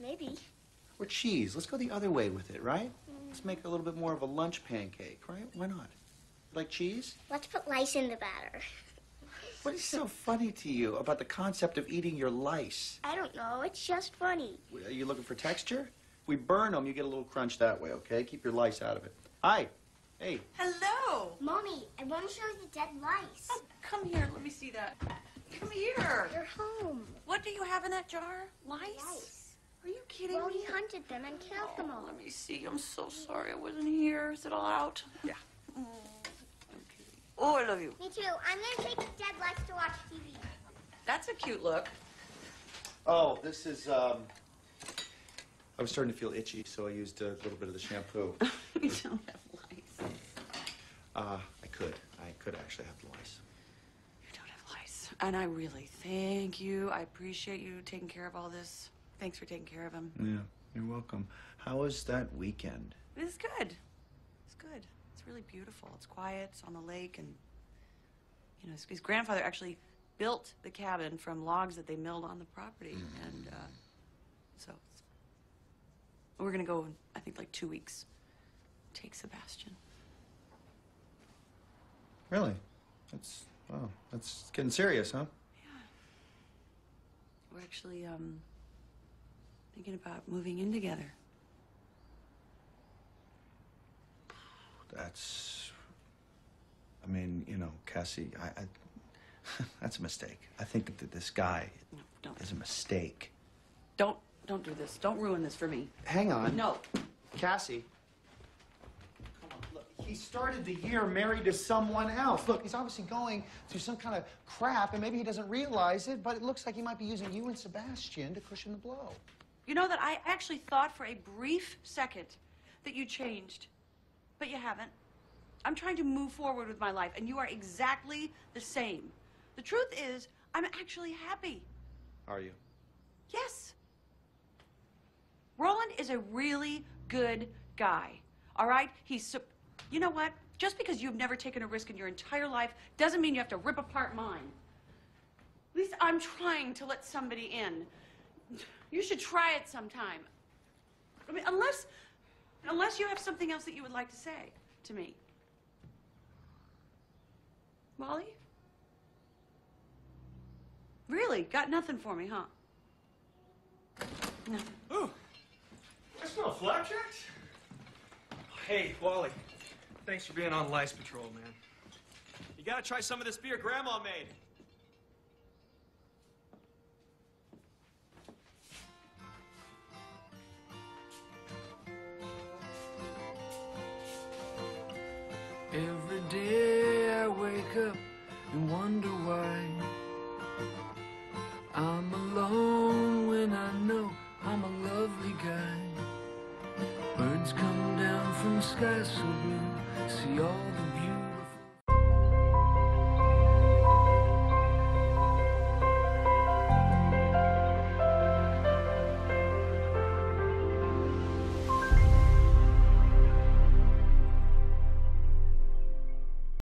Maybe. Or cheese. Let's go the other way with it, right? Let's make a little bit more of a lunch pancake, right? Why not? Like cheese? Let's put lice in the batter. What is so funny to you about the concept of eating your lice? I don't know. It's just funny. Are you looking for texture? We burn them, you get a little crunch that way, okay? Keep your lice out of it. Hi. Hey. Hello. Mommy, I want to show you the dead lice. Oh, come here. Let me see that. Come here. You're home. What do you have in that jar? Lice? Lice. Are you kidding Well, me? he hunted them and killed them all. Let me see. I'm so sorry I wasn't here. Is it all out? Yeah. Oh, oh I love you. Me too. I'm going to take dead lice to watch TV. That's a cute look. Oh, this is, um... I was starting to feel itchy, so I used a little bit of the shampoo. you don't have lice. Uh, I could. I could actually have the lice. You don't have lice. And I really thank you. I appreciate you taking care of all this. Thanks for taking care of him. Yeah, you're welcome. How was that weekend? It was good. It's good. It's really beautiful. It's quiet. It's on the lake, and you know, his, his grandfather actually built the cabin from logs that they milled on the property, and uh, so it's, we're gonna go. In, I think like two weeks. Take Sebastian. Really? That's, wow, that's getting serious, huh? Yeah. We're actually um, thinking about moving in together. That's, I mean, you know, Kassie, I, I that's a mistake. I think that this guy No, don't. is a mistake. Don't don't do this. Don't ruin this for me. Hang on. No. Kassie. Come on, look. He started the year married to someone else. Look, he's obviously going through some kind of crap, and maybe he doesn't realize it, but it looks like he might be using you and Sebastian to cushion the blow. You know that I actually thought for a brief second that you changed, but you haven't. I'm trying to move forward with my life, and you are exactly the same. The truth is, I'm actually happy. Are you? Yes. Roland is a really good guy. All right? He's so. You know what? Just because you've never taken a risk in your entire life doesn't mean you have to rip apart mine. At least I'm trying to let somebody in. You should try it sometime. I mean, unless, unless you have something else that you would like to say to me. Wally? Really? Got nothing for me, huh? Nothing. Ooh, I smell flapjacks. Hey, Wally. Thanks for being on Lice Patrol, man. You gotta try some of this beer Grandma made. Every day I wake up and wonder why I'm alone when I know I'm a lovely guy. Birds come down from the sky so blue, see all the beauty